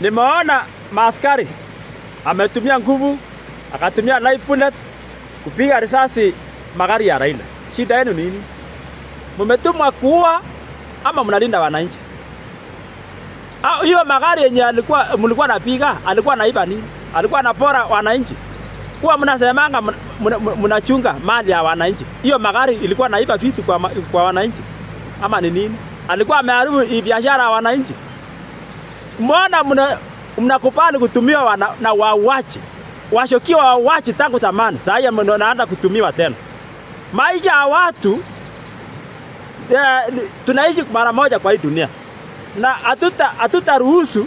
nimeona maaskari ametumia nguvu, akatumia live bullet kupiga risasi magari ya Raila. Shida yenu nini? Mmetumwa kuua ama mnalinda wananchi? Ah, Hiyo magari yenye alikuwa mlikuwa napiga, alikuwa naiba nini? Alikuwa anapora wananchi. Kuwa mnasemanga mna- mna- mnachunga mali ya wananchi. Hiyo magari ilikuwa naiba vitu kwa, kwa wananchi ama ni nini? Alikuwa ameharibu biashara ya wananchi. Mbona mna mnakubali kutumiwa wana, na wauaji washokiwa wauaji tangu zamani, sasa mnaanza kutumiwa tena. Maisha ya watu tunaishi mara moja kwa hii dunia na hatuta hatutaruhusu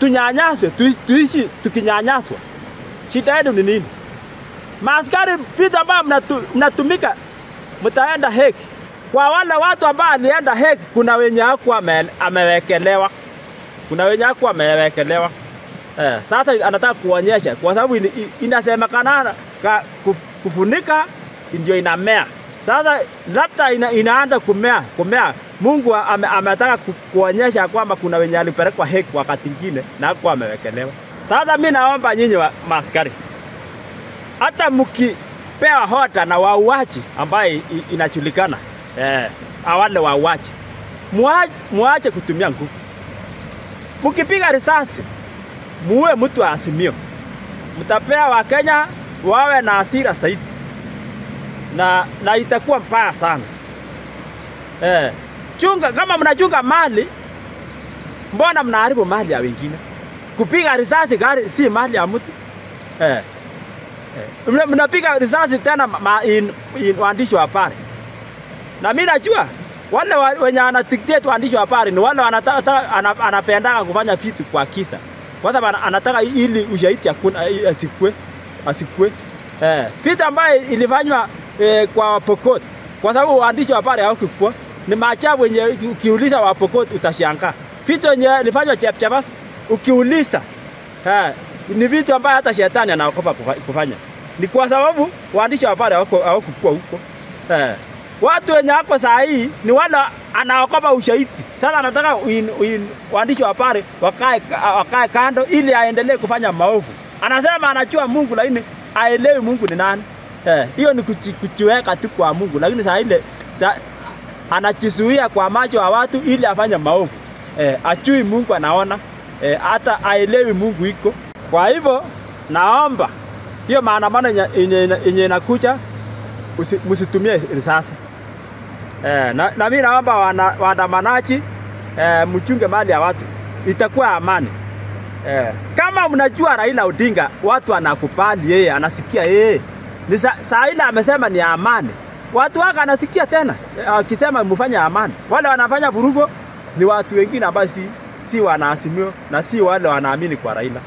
tunyanyaswe tu, tuishi tukinyanyaswa. Shida yenu ni nini? Maaskari vitu ambavyo mnatu, mnatumika mtaenda heki. Kwa wale watu ambao alienda heki, kuna wenye hakuwa ame- amewekelewa, kuna wenye hapo amewekelewa. Eh, sasa anataka kuonyesha kwa sababu in, in, ka, kufunika ndio inamea. Sasa labda ina, inaanza kumea kumea. Mungu ame, ametaka ku, kuonyesha kwamba kuna wenye alipelekwa heki wakati ingine na hakuwa amewekelewa. Sasa mi naomba nyinyi wa maskari, hata mkipewa hota na wauaji ambaye inachulikana eh, awale wauaji, muache kutumia nguvu. Mkipiga risasi muue mtu asimio, mtapea Wakenya wawe na asira saiti na, na itakuwa mbaya sana eh. Chunga, kama mnachunga mali, mbona mnaharibu mali ya wengine? Kupiga risasi gari si mali ya mtu eh. Eh. Mnapiga risasi tena ma, in, in, waandishi wa habari, na mimi najua wale wa- wenye anadictate waandishi wa habari ni wale wanataka anapendaga kufanya vitu kwa kisa, kwa sababu ana- anataka ili ushahidi asikwe asikwe eh, vitu ambaye ilifanywa eh, kwa Wapokot, kwa sababu waandishi wa habari hawakukua. Ni maajabu yenye ukiuliza Wapokot utashangaa vitu yenye ilifanywa Chepchebas, ukiuliza eh, ni vitu ambaye hata shetani anaogopa kufa- kufanya. Ni kwa sababu waandishi wa habari hawakukua huko eh. Watu wenye wako saa hii ni wale anaokopa ushahidi. Sasa anataka waandishi wa habari wakae, wakae kando ili aendelee kufanya maovu. Anasema anajua Mungu lakini aelewi Mungu ni nani. Eh, hiyo ni kuchiweka tu kwa Mungu, lakini saa ile anachizuia kwa macho ya watu ili afanye maovu. Eh, ajui Mungu anaona, eh, hata aelewi Mungu iko. Kwa hivyo naomba hiyo maandamano yenye- inakuja msitumie risasi. Eh, na, na mimi naomba waandamanaji eh, mchunge mali ya watu, itakuwa amani. Eh, kama mnajua Raila Odinga watu anakubali yeye, anasikia yeye ni sa, amesema ni amani, watu wake anasikia tena eh, akisema mfanye amani. Wale wanafanya vurugo ni watu wengine ambao si, si wanaazimio na si wale wanaamini kwa Raila.